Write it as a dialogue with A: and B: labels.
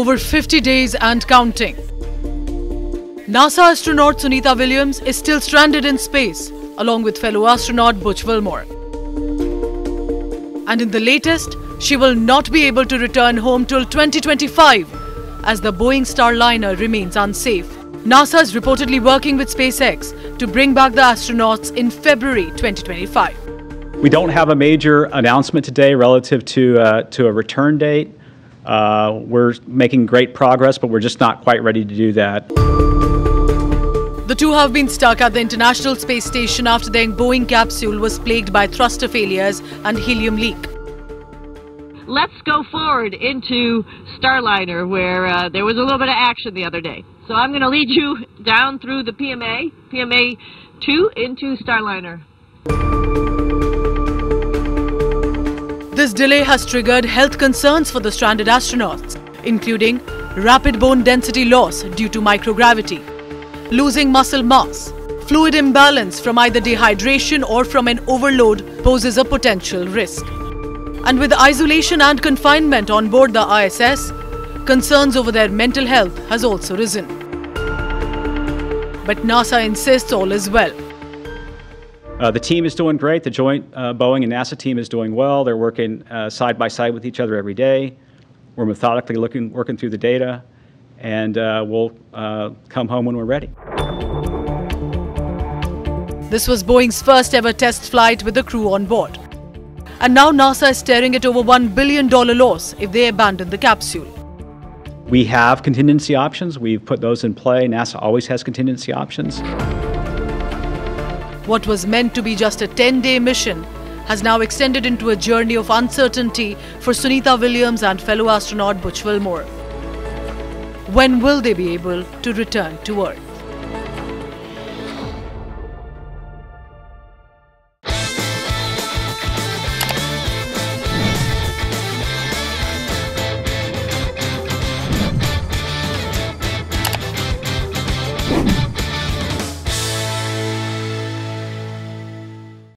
A: over 50 days and counting. NASA astronaut Sunita Williams is still stranded in space, along with fellow astronaut Butch Wilmore. And in the latest, she will not be able to return home till 2025 as the Boeing Starliner remains unsafe. NASA is reportedly working with SpaceX to bring back the astronauts in February 2025.
B: We don't have a major announcement today relative to, uh, to a return date. Uh, we're making great progress, but we're just not quite ready to do that.
A: The two have been stuck at the International Space Station after their Boeing capsule was plagued by thruster failures and helium leak.
C: Let's go forward into Starliner, where uh, there was a little bit of action the other day. So I'm going to lead you down through the PMA, PMA 2 into Starliner.
A: This delay has triggered health concerns for the stranded astronauts, including rapid bone density loss due to microgravity, losing muscle mass, fluid imbalance from either dehydration or from an overload poses a potential risk. And with isolation and confinement on board the ISS, concerns over their mental health has also risen. But NASA insists all is well.
B: Uh, the team is doing great. The joint uh, Boeing and NASA team is doing well. They're working uh, side by side with each other every day. We're methodically looking, working through the data, and uh, we'll uh, come home when we're ready.
A: This was Boeing's first ever test flight with the crew on board. And now NASA is staring at over $1 billion loss if they abandon the capsule.
B: We have contingency options. We've put those in play. NASA always has contingency options.
A: What was meant to be just a 10 day mission has now extended into a journey of uncertainty for Sunita Williams and fellow astronaut Butch Wilmore. When will they be able to return to Earth?